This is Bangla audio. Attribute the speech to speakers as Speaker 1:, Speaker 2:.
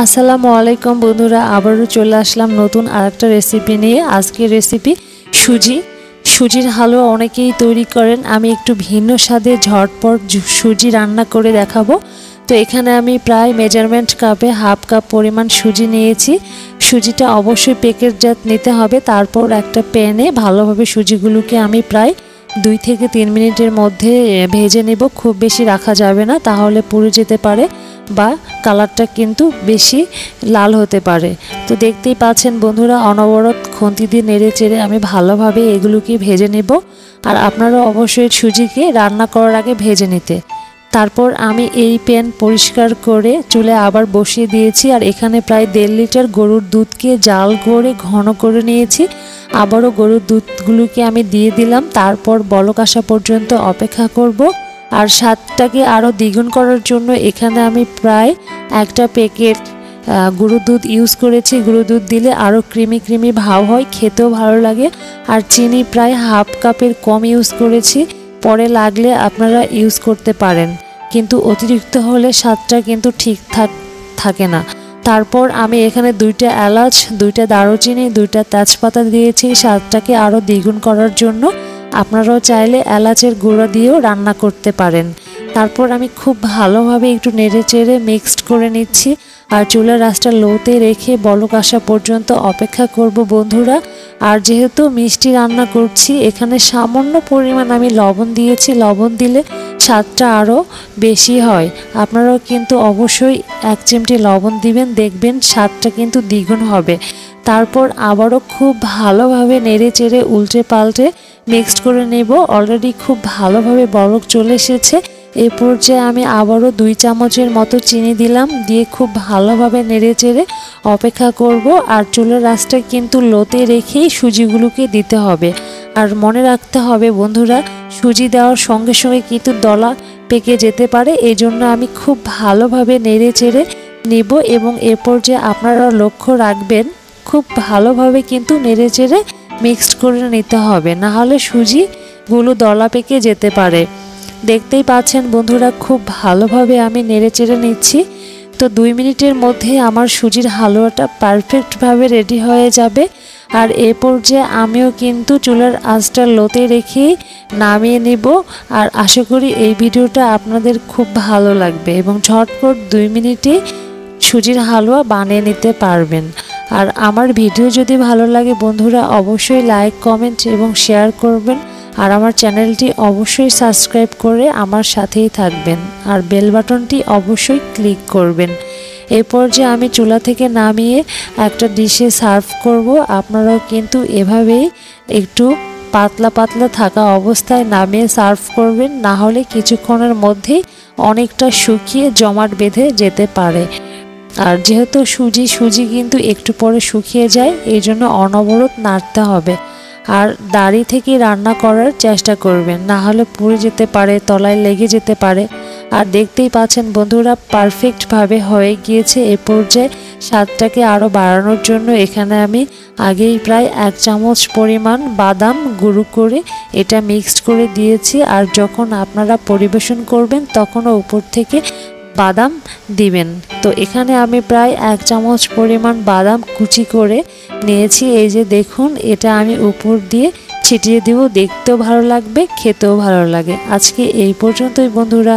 Speaker 1: আসসালামু আলাইকুম বন্ধুরা, আবারও চলে আসলাম নতুন আরেকটা রেসিপি নিয়ে। আজকের রেসিপি সুজি। সুজির হালুয়া অনেকেই তৈরি করেন। আমি একটু ভিন্ন স্বাদে ঝটপট সুজি রান্না করে দেখাবো। তো এখানে আমি প্রায় মেজারমেন্ট কাপে হাফ কাপ পরিমাণ সুজি নিয়েছি। সুজিটা অবশ্যই প্যাকেটজাত নিতে হবে। তারপর একটা প্যানে ভালোভাবে সুজিগুলোকে আমি প্রায় দুই থেকে তিন মিনিটের মধ্যে ভেজে নেব। খুব বেশি রাখা যাবে না, তাহলে পুড়ে যেতে পারে বা কালারটা কিন্তু বেশি লাল হতে পারে। তো দেখতেই পাচ্ছেন বন্ধুরা, অনবরত খুন্তি দিয়ে নেড়ে চেড়ে আমি ভালোভাবে এগুলোকে ভেজে নেব। আর আপনারা অবশ্যই সুজিকে রান্না করার আগে ভেজে নিতে। তারপর আমি এই প্যান পরিষ্কার করে চুলে আবার বসিয়ে দিয়েছি। আর এখানে প্রায় দেড় লিটার গরুর দুধকে জাল করে, ঘন করে নিয়েছি। আবারও গরুর দুধগুলোকে আমি দিয়ে দিলাম। তারপর বলক আসা পর্যন্ত অপেক্ষা করব। আর স্বাদটাকে আরও দ্বিগুণ করার জন্য এখানে আমি প্রায় একটা প্যাকেট গুঁড়ো দুধ ইউজ করেছি। গুঁড়ো দুধ দিলে আরও ক্রিমি ক্রিমি ভাব হয়, খেতেও ভালো লাগে। আর চিনি প্রায় হাফ কাপের কম ইউজ করেছি। পরে লাগলে আপনারা ইউজ করতে পারেন। কিন্তু অতিরিক্ত হলে স্বাদটা কিন্তু ঠিকঠাক থাকে না। তারপর আমি এখানে দুইটা এলাচ, দুইটা দারুচিনি, দুইটা তেজপাতা দিয়েছি। স্বাদটাকে আরও দ্বিগুণ করার জন্য আপনারাও চাইলে এলাচের গুঁড়ো দিয়েও রান্না করতে পারেন। তারপর আমি খুব ভালোভাবে একটু নেড়ে চেড়ে মিক্সড করে নিচ্ছি। আর চুলের রাসটা লোতে রেখে বলক আসা পর্যন্ত অপেক্ষা করব বন্ধুরা। আর যেহেতু মিষ্টি রান্না করছি, এখানে সামান্য পরিমাণ আমি লবণ দিয়েছি। লবণ দিলে স্বাদটা আরও বেশি হয়। আপনারাও কিন্তু অবশ্যই এক চিমটি লবণ দিবেন, দেখবেন স্বাদটা কিন্তু দ্বিগুণ হবে। তারপর আবারও খুব ভালোভাবে নেড়ে চেড়ে উল্টে পাল্টে মিক্সড করে নেব। অলরেডি খুব ভালোভাবে বরফ চলে এসেছে। এই পর্যায়ে আমি আবারও দুই চামচের মতো চিনি দিলাম, দিয়ে খুব ভালোভাবে নেড়ে চেড়ে অপেক্ষা করব। আর চুলের রাসটা কিন্তু লোতে রেখেই সুজিগুলোকে দিতে হবে। আর মনে রাখতে হবে বন্ধুরা সুজি দেওয়ার সঙ্গে সঙ্গে কিন্তু দলা পেকে যেতে পারে। এই জন্য আমি খুব ভালোভাবে নেড়ে চেড়ে নিব এবং এরপর যে আপনারা লক্ষ্য রাখবেন, খুব ভালোভাবে কিন্তু নেড়ে চেড়ে মিক্সড করে নিতে হবে। না হলে সুজিগুলো দলা পেকে যেতে পারে। দেখতেই পাচ্ছেন বন্ধুরা, খুব ভালোভাবে আমি নেড়ে চেড়ে নিচ্ছি। তো দুই মিনিটের মধ্যে আমার সুজির হালুয়াটা পারফেক্টভাবে রেডি হয়ে যাবে। আর এ পর্যায়ে আমিও কিন্তু চুলার আঁচটা লোতে রেখেই নামিয়ে নিব। আর আশা করি এই ভিডিওটা আপনাদের খুব ভালো লাগবে এবং ঝটপট দুই মিনিটে সুজির হালুয়া বানিয়ে নিতে পারবেন। আর আমার ভিডিও যদি ভালো লাগে বন্ধুরা অবশ্যই লাইক, কমেন্ট এবং শেয়ার করবেন। আর আমার চ্যানেলটি অবশ্যই সাবস্ক্রাইব করে আমার সাথেই থাকবেন। আর বেল বাটনটি অবশ্যই ক্লিক করবেন। এরপর যে আমি চুলা থেকে নামিয়ে একটা ডিশে সার্ভ করব, আপনারাও কিন্তু এভাবেই একটু পাতলা পাতলা থাকা অবস্থায় নামিয়ে সার্ভ করবেন, না হলে কিছুক্ষণের মধ্যেই অনেকটা শুকিয়ে জমাট বেঁধে যেতে পারে। আর যেহেতু সুজি সুজি কিন্তু একটু পরে শুকিয়ে যায়, এই জন্য অনবরত নাড়তে হবে। আর দাড়ি থেকে রান্না করার চেষ্টা করবেন, না হলে পুড়ে যেতে পারে, তলায় লেগে যেতে পারে। আর দেখতেই পাচ্ছেন বন্ধুরা পারফেক্টভাবে হয়ে গিয়েছে এ পর্যায়ে। স্বাদটাকে আরও বাড়ানোর জন্য এখানে আমি আগেই প্রায় এক চামচ পরিমাণ বাদাম গুঁড়ো করে এটা মিক্সড করে দিয়েছি। আর যখন আপনারা পরিবেশন করবেন, তখনও উপর থেকে বাদাম দিবেন। তো এখানে আমি প্রায় এক চামচ পরিমাণ বাদাম কুচি করে নিয়েছি। এই যে দেখুন, এটা আমি উপর দিয়ে ছিটিয়ে দিব। দেখতেও ভালো লাগবে, খেতেও ভালো লাগে। আজকে এই পর্যন্তই বন্ধুরা।